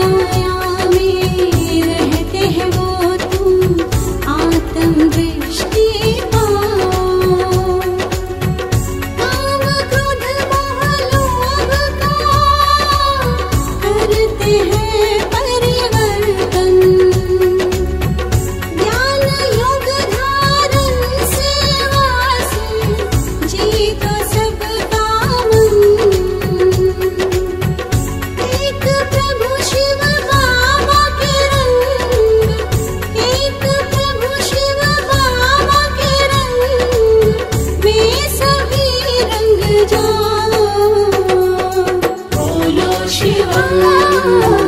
गाया Oh.